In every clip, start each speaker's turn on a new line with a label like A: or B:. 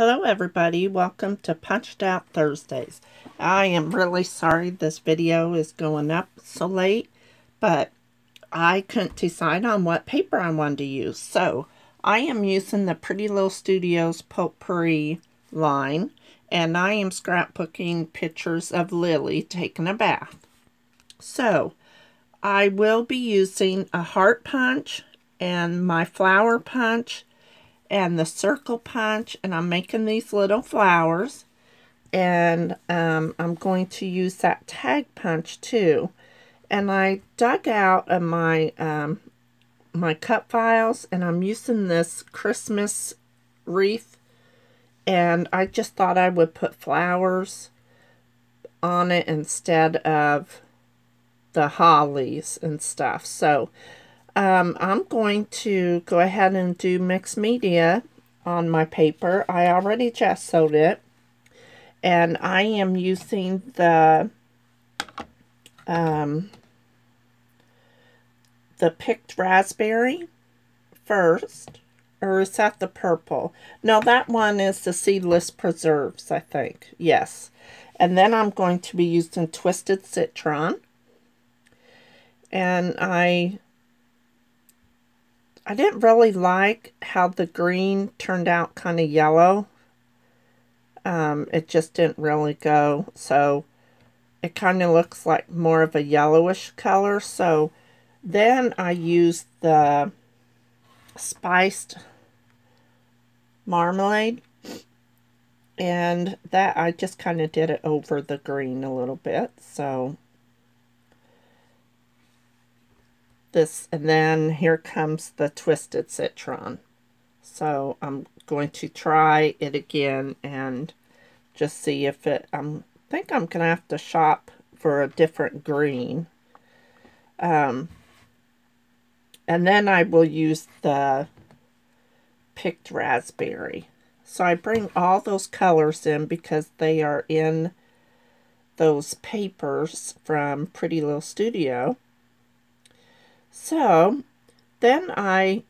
A: Hello everybody, welcome to Punched Out Thursdays. I am really sorry this video is going up so late, but I couldn't decide on what paper I wanted to use. So, I am using the Pretty Little Studios Potpourri line, and I am scrapbooking pictures of Lily taking a bath. So, I will be using a heart punch and my flower punch and the circle punch and I'm making these little flowers. And um, I'm going to use that tag punch too. And I dug out of my um, my cut files and I'm using this Christmas wreath. And I just thought I would put flowers on it instead of the hollies and stuff. So um, I'm going to go ahead and do mixed media on my paper. I already gessoed it. And I am using the um, the picked raspberry first. Or is that the purple? No, that one is the seedless preserves, I think. Yes. And then I'm going to be using twisted citron. And I I didn't really like how the green turned out kind of yellow. Um, it just didn't really go. So it kind of looks like more of a yellowish color. So then I used the spiced marmalade. And that I just kind of did it over the green a little bit. So this, and then here comes the twisted citron. So I'm going to try it again and just see if it, I'm think I'm to have to shop for a different green. Um, and then I will use the picked raspberry. So I bring all those colors in because they are in those papers from Pretty Little Studio. So then I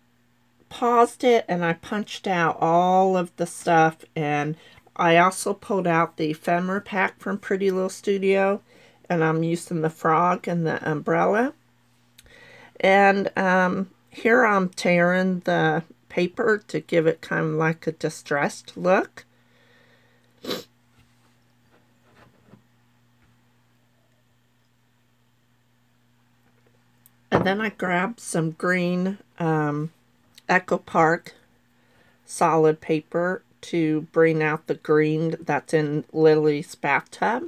A: paused it and I punched out all of the stuff and I also pulled out the ephemera pack from Pretty Little Studio and I'm using the frog and the umbrella. And um, here I'm tearing the paper to give it kind of like a distressed look. And then I grabbed some green um, Echo Park solid paper to bring out the green that's in Lily's bathtub.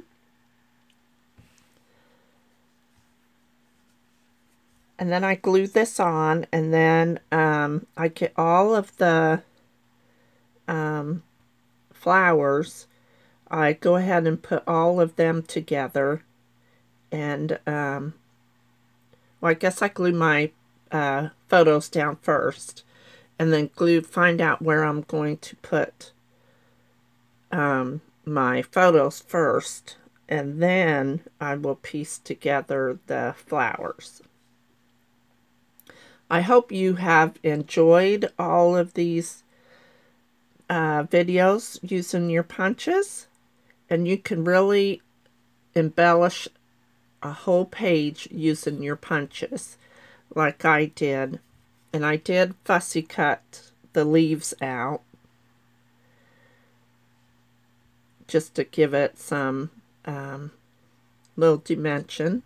A: And then I glue this on and then um, I get all of the um, flowers. I go ahead and put all of them together and um, well, I guess I glue my uh, photos down first and then glue, find out where I'm going to put um, my photos first and then I will piece together the flowers. I hope you have enjoyed all of these uh, videos using your punches and you can really embellish a whole page using your punches like I did. And I did fussy cut the leaves out just to give it some um, little dimension.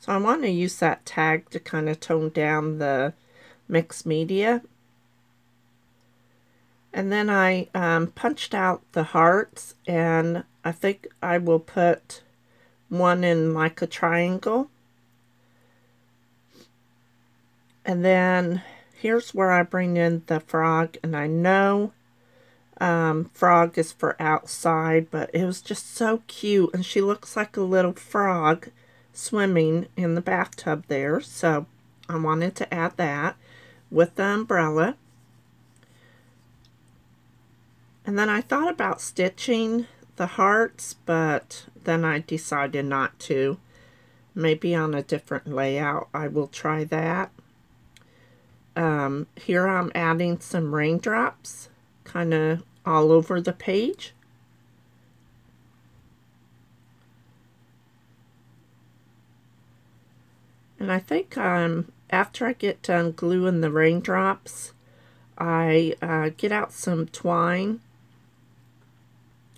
A: So I want to use that tag to kind of tone down the mixed media. And then I um, punched out the hearts and I think I will put one in like a triangle. And then here's where I bring in the frog. And I know um, frog is for outside, but it was just so cute. And she looks like a little frog swimming in the bathtub there. So I wanted to add that with the umbrella. And then I thought about stitching the hearts, but then I decided not to. Maybe on a different layout I will try that. Um, here I'm adding some raindrops kind of all over the page. And I think um, after I get done gluing the raindrops, I uh, get out some twine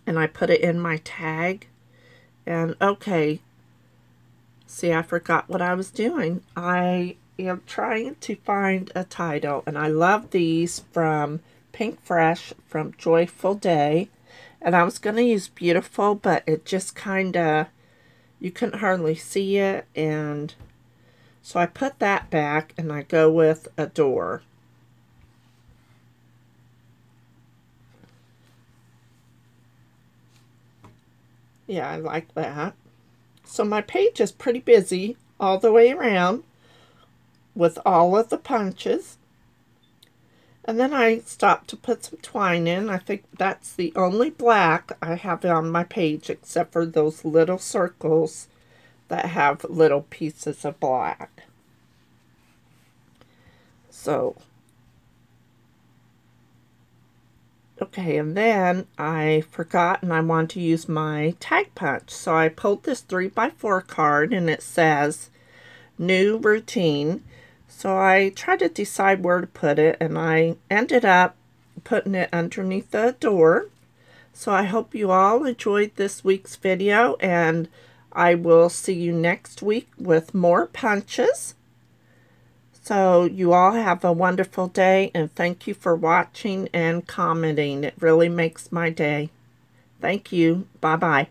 A: and I put it in my tag. And okay, see, I forgot what I was doing. I am trying to find a title, and I love these from Pink Fresh from Joyful Day. And I was going to use Beautiful, but it just kind of, you couldn't hardly see it, and so I put that back and I go with Adore. Yeah, I like that. So my page is pretty busy all the way around with all of the punches. And then I stopped to put some twine in. I think that's the only black I have on my page except for those little circles that have little pieces of black. So, okay, and then I forgot and I want to use my tag punch. So I pulled this 3x4 card and it says new routine. So I tried to decide where to put it and I ended up putting it underneath the door. So I hope you all enjoyed this week's video and I will see you next week with more punches. So you all have a wonderful day and thank you for watching and commenting. It really makes my day. Thank you. Bye-bye.